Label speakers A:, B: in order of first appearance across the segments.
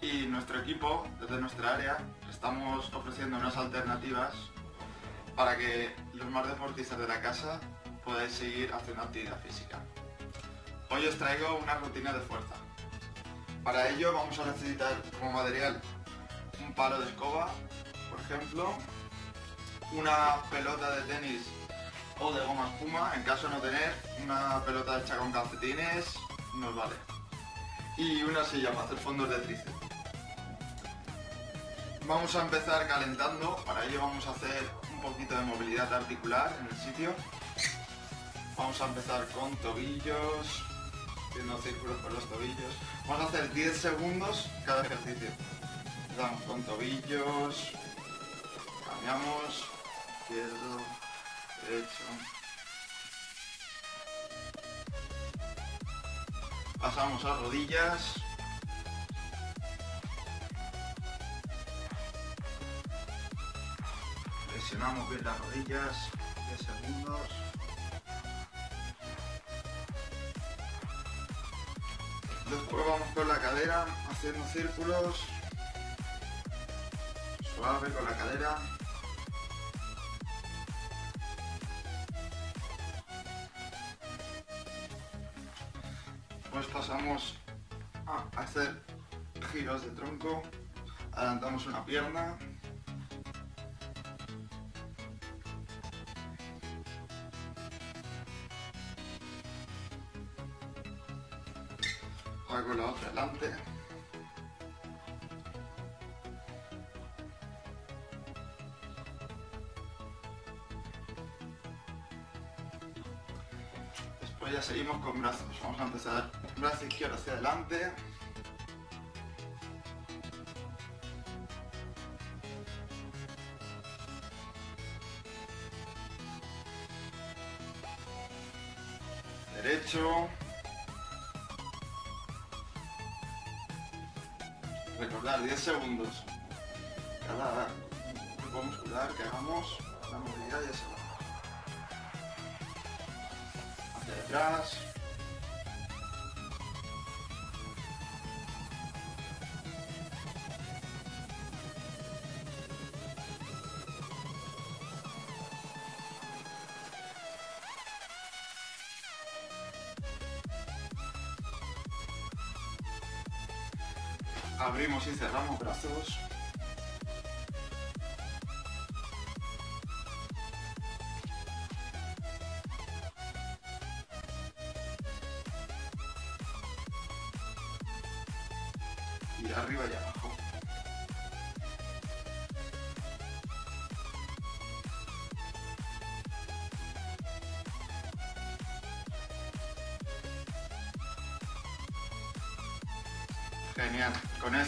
A: Y nuestro equipo, desde nuestra área, estamos ofreciendo unas alternativas para que los más deportistas de la casa podáis seguir haciendo actividad física. Hoy os traigo una rutina de fuerza. Para ello vamos a necesitar como material un palo de escoba, por ejemplo, una pelota de tenis o de goma espuma, en caso de no tener una pelota hecha con calcetines, nos vale. Y una silla para hacer fondos de tríceps. Vamos a empezar calentando, para ello vamos a hacer un poquito de movilidad articular en el sitio. Vamos a empezar con tobillos, haciendo círculos con los tobillos. Vamos a hacer 10 segundos cada ejercicio. Empezamos con tobillos, cambiamos, izquierdo, derecho. Pasamos a rodillas. Presionamos bien las rodillas, 10 segundos. Después vamos con la cadera, haciendo círculos. Suave con la cadera. Pues pasamos a hacer giros de tronco. Adelantamos una pierna. Hago la otra adelante. Después ya seguimos con brazos. Vamos a empezar brazo izquierdo hacia adelante. Derecho. Recordar 10 segundos. Cada grupo muscular que hagamos, la movilidad ya se va. Hacia detrás. Abrimos y cerramos brazos. Y arriba y abajo.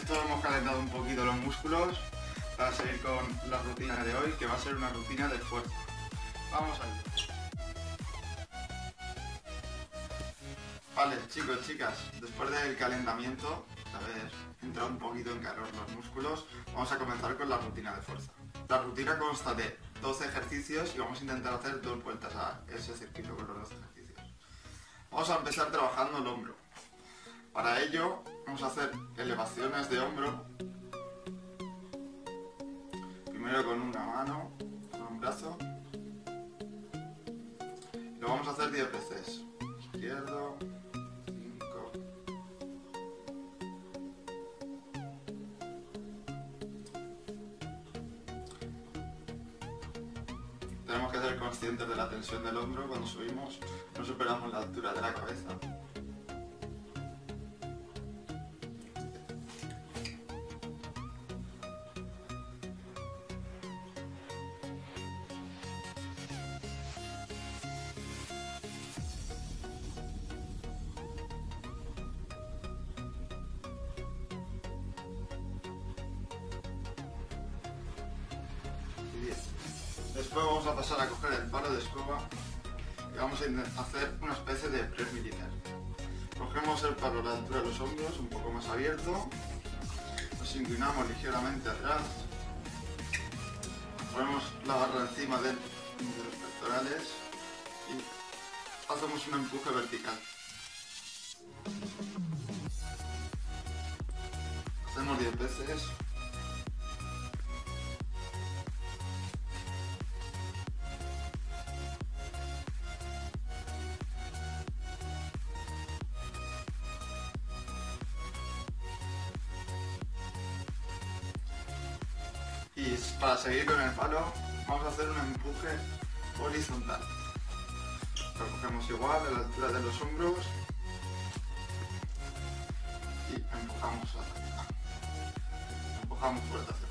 A: Esto hemos calentado un poquito los músculos para seguir con la rutina de hoy, que va a ser una rutina de fuerza. Vamos allá. Vale, chicos, chicas, después del calentamiento, de haber entrado un poquito en calor los músculos, vamos a comenzar con la rutina de fuerza. La rutina consta de 12 ejercicios y vamos a intentar hacer dos vueltas a ese circuito con los 12 ejercicios. Vamos a empezar trabajando el hombro. Para ello vamos a hacer elevaciones de hombro. Primero con una mano, con un brazo. Lo vamos a hacer 10 veces. Izquierdo, 5. Tenemos que ser conscientes de la tensión del hombro cuando subimos, no superamos la altura de la cabeza. Después vamos a pasar a coger el palo de escoba y vamos a hacer una especie de press militar. Cogemos el palo a la altura de los hombros, un poco más abierto, nos inclinamos ligeramente atrás, ponemos la barra encima del- de los pectorales y hacemos un empuje vertical. Hacemos 10 veces. Seguir con el palo, vamos a hacer un empuje horizontal. Lo cogemos igual a la altura de los hombros y empujamos hacia Empujamos afuera.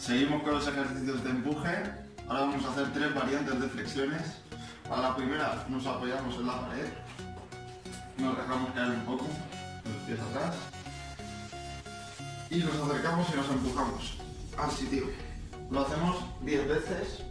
A: Seguimos con los ejercicios de empuje. Ahora vamos a hacer tres variantes de flexiones. Para la primera nos apoyamos en la pared. Nos dejamos caer un poco, los pies atrás. Y nos acercamos y nos empujamos al sitio. Lo hacemos 10 veces.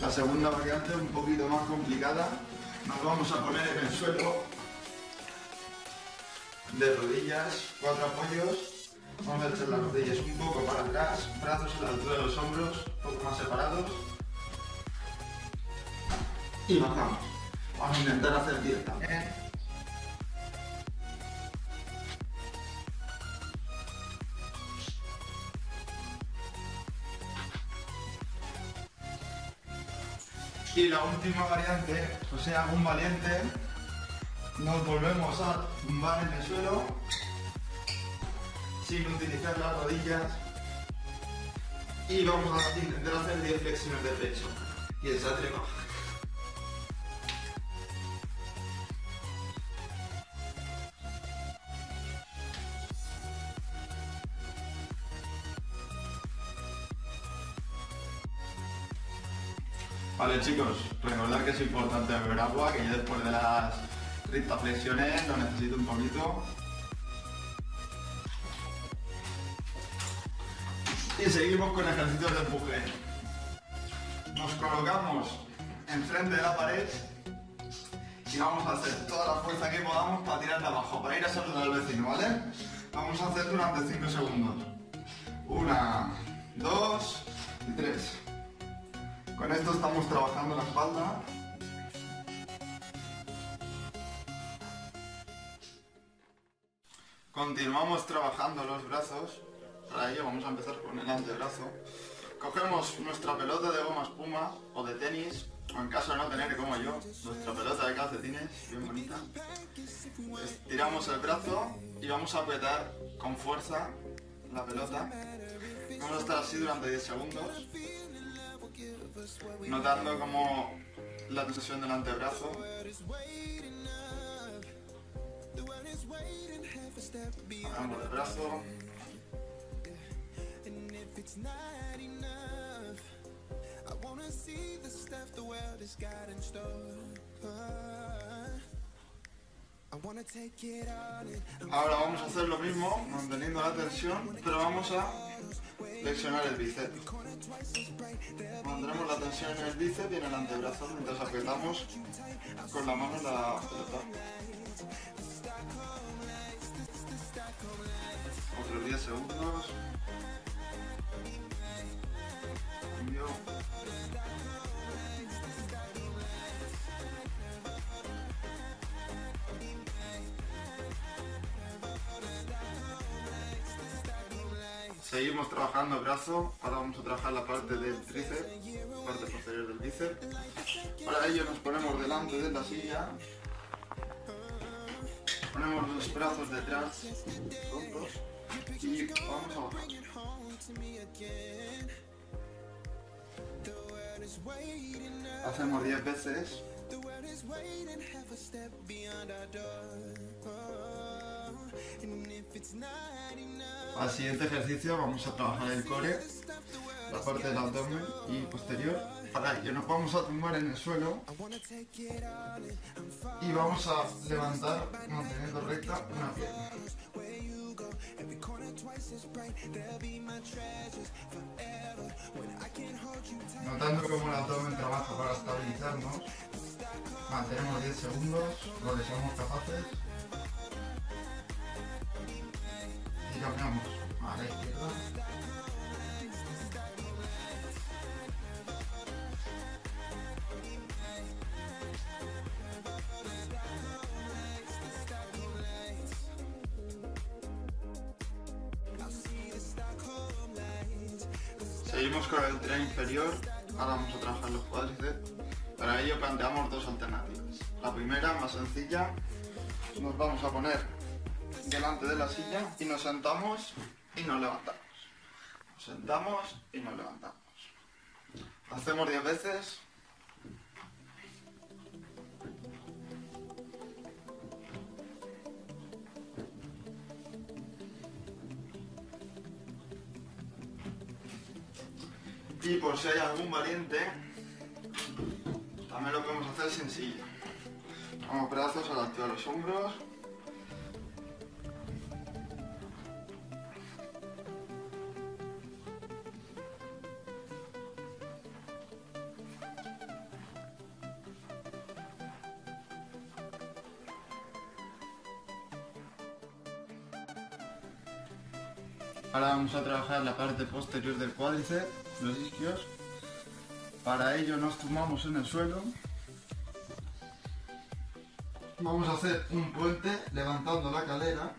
A: La segunda variante un poquito más complicada. Nos vamos a poner en el suelo de rodillas, cuatro apoyos. Vamos a echar las rodillas un poco para atrás, brazos a la altura de los hombros, un poco más separados. Y bajamos. Vamos a intentar hacer 10 Y la última variante, o sea, un valiente, nos volvemos a tumbar en el suelo sin utilizar las rodillas y vamos a intentar hacer 10 flexiones de pecho y atreva. Chicos, recordad que es importante beber agua, que yo después de las 30 flexiones lo necesito un poquito. Y seguimos con ejercicios de empuje. Nos colocamos enfrente de la pared y vamos a hacer toda la fuerza que podamos para tirar de abajo, para ir a saludar al vecino, ¿vale? Vamos a hacer durante 5 segundos. Una, dos y tres. Con esto estamos trabajando la espalda. Continuamos trabajando los brazos. Para ello vamos a empezar con el antebrazo. Cogemos nuestra pelota de goma espuma o de tenis, o en caso de no tener como yo, nuestra pelota de calcetines, bien bonita. Estiramos el brazo y vamos a apretar con fuerza la pelota. Vamos a estar así durante 10 segundos notando como la tensión del antebrazo. Agarramos el brazo. Ahora vamos a hacer lo mismo, manteniendo la tensión, pero vamos a flexionar el bíceps. Mantendremos la tensión en el bíceps y en el antebrazo mientras apretamos con la mano la pelota. Otros 10 segundos. Seguimos trabajando brazo, ahora vamos a trabajar la parte del tríceps, parte posterior del bíceps. Para ello nos ponemos delante de la silla, ponemos los brazos detrás, juntos, y vamos a bajar. Hacemos 10 veces. Al siguiente ejercicio vamos a trabajar el core. la parte del abdomen y posterior. Para ello nos vamos a tumbar en el suelo y vamos a levantar manteniendo recta una pierna. Notando cómo el abdomen trabaja para estabilizarnos, mantenemos 10 segundos, lo que somos capaces cambiamos a la izquierda. Seguimos con el tren inferior, ahora vamos a trabajar los cuádriceps. Para ello planteamos dos alternativas. La primera, más sencilla, nos vamos a poner delante de la silla y nos sentamos y nos levantamos. Nos sentamos y nos levantamos. Hacemos 10 veces. Y por si hay algún valiente, también lo podemos hacer sencillo. Vamos brazos a la altura de los hombros. Ahora vamos a trabajar la parte posterior del cuádriceps, los isquios. Para ello nos tumbamos en el suelo. Vamos a hacer un puente levantando la cadera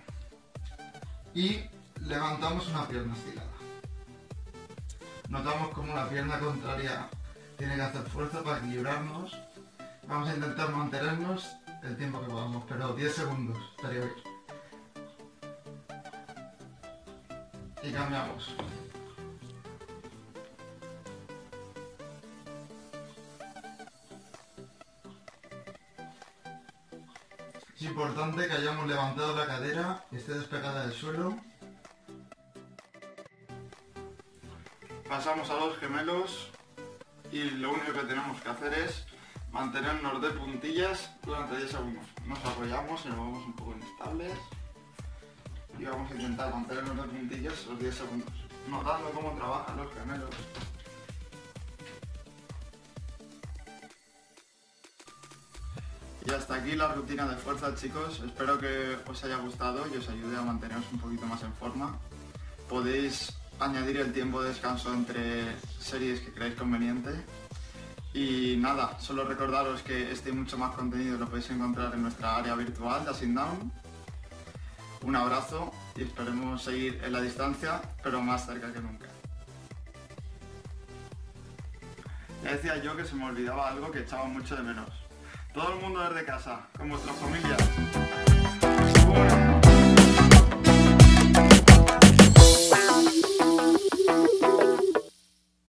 A: y levantamos una pierna estirada. Notamos como la pierna contraria tiene que hacer fuerza para equilibrarnos. Vamos a intentar mantenernos el tiempo que podamos, pero 10 segundos estaría bien. Y cambiamos. Es importante que hayamos levantado la cadera y esté despegada del suelo. Pasamos a los gemelos y lo único que tenemos que hacer es mantenernos de puntillas durante 10 segundos. Nos apoyamos y nos vamos un poco inestables y vamos a intentar mantenernos de puntillas los 10 segundos, notando cómo trabajan los gemelos. Y hasta aquí la rutina de fuerza chicos, espero que os haya gustado y os ayude a manteneros un poquito más en forma. Podéis añadir el tiempo de descanso entre series que creáis conveniente. Y nada, solo recordaros que este y mucho más contenido lo podéis encontrar en nuestra área virtual de Down un abrazo y esperemos seguir en la distancia, pero más cerca que nunca. Ya decía yo que se me olvidaba algo que echaba mucho de menos. Todo el mundo desde casa, con vuestras familias.